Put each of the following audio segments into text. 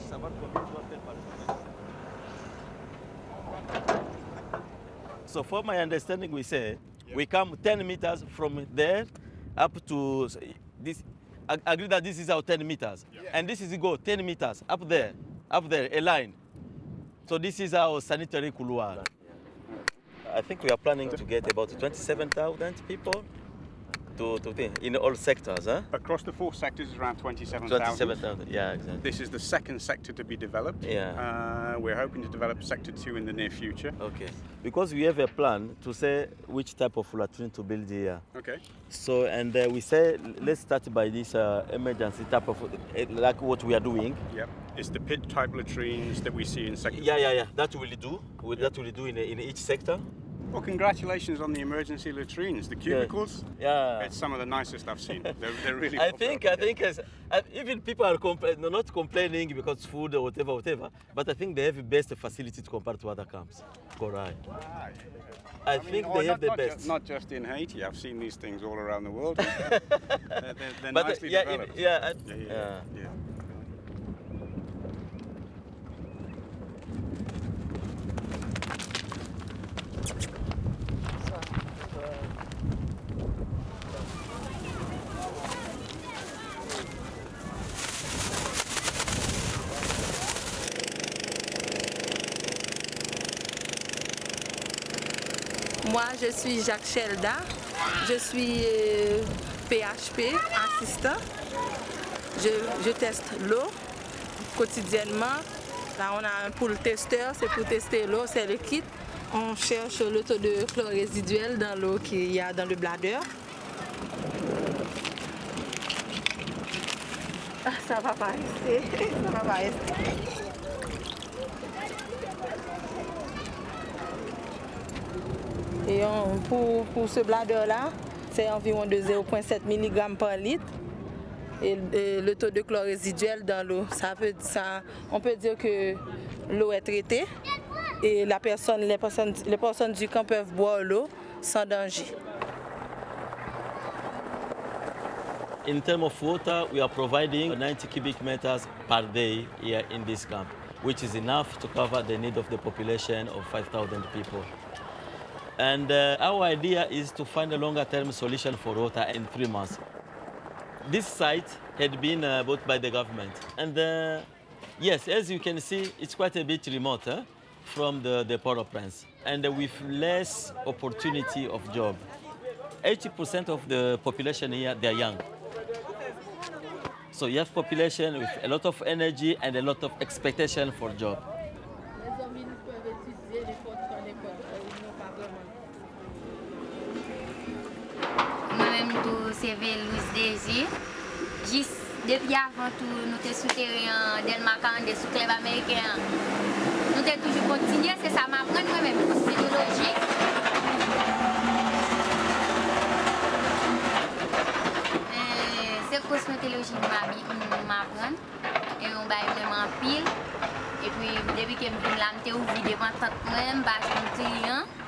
savoir combien tu vas faire par semaine. So for my understanding, we say we come 10 meters from there up to s- this. ag- Agree that this is our 10 meters, and this is go 10 meters up there, up there, a line. So this is our sanitary couloir. I think we are planning to get about 27,000 people to, to think, in all sectors, huh? Across the four sectors is around 27,000. 27,000, yeah, exactly. This is the second sector to be developed. Yeah. Uh, we're hoping to develop sector two in the near future. Okay. Because we have a plan to say which type of latrine to build here. Okay. So, and uh, we say let's start by this uh, emergency type of, uh, like what we are doing. Yep. It's the pit type latrines that we see in sector. Yeah, yeah, yeah. That will do. That will do in, in each sector. Well, congratulations on the emergency latrines, the cubicles. Yeah. It's some of the nicest I've seen. They're, they're really. I think. I think as, uh, even people are compla- no, not complaining because food or whatever whatever, but I think they have the best facility to compare to other camps. Correct. I, I mean, think oh, they have not, the not best. not just in Haiti. I've seen these things all around the world. they're, they're, uh, nicely yeah, developed. if- yeah, I- yeah, yeah, yeah. Moi, je suis Jacques Shelda. Je suis euh, PHP, assistant. Je, teste l'eau quotidiennement. Là, on a un pool testeur, c'est pour tester l'eau, c'est le kit. On cherche le taux de chlore résiduel dans l'eau qu'il y a dans le bladder. Ah, ça va pas rester, ça va pas rester. Et pour, pour ce bladder-là, c'est environ de 0,7 mg par litre. Et, le taux de chlore résiduel dans l'eau, ça peut, ça, on peut dire que l'eau est traitée et la personne, les, personnes, les personnes du camp peuvent boire l'eau sans danger. In terms of water, we are providing 90 cubic meters per day here in this camp, which is enough to cover the need of the population of 5,000 people. And uh, our idea is to find a longer term solution for water in three months. This site had been uh, bought by the government. And uh, yes, as you can see, it's quite a bit remote from the, the Port-au-Prince and with less opportunity of job. 80% of the population here, they're young. So you have population with a lot of energy and a lot of expectation for job. tou seve Louis Deji. Jis depi avan tou nou te souteryen Delmakan, de souteryen Ameriken. Nou te toujou kontinye, se sa ma pren mwen men, pou se nou logik. Se kosmetoloji mwen ma pren, e yon baye vreman pil. E pi depi ke mwen la mte ouvi devan tat mwen, bache mwen kliyan.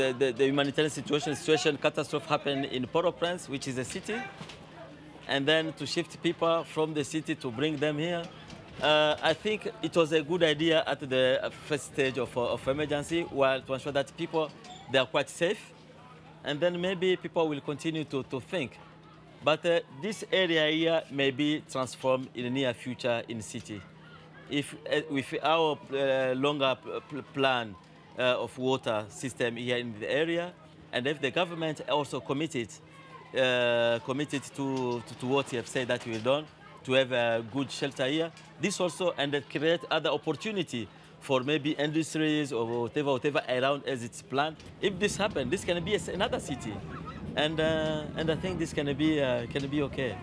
The, the, the humanitarian situation, situation catastrophe happened in Port-au-Prince, which is a city, and then to shift people from the city to bring them here. Uh, I think it was a good idea at the first stage of, of emergency, while to ensure that people they are quite safe, and then maybe people will continue to, to think. But uh, this area here may be transformed in the near future in city. If uh, with our uh, longer plan of water system here in the area, and if the government also committed, uh, committed to, to, to what you have said that we've done, to have a good shelter here, this also and create other opportunity for maybe industries or whatever, whatever around as it's planned. If this happen, this can be another city, and uh, and I think this can be uh, can be okay.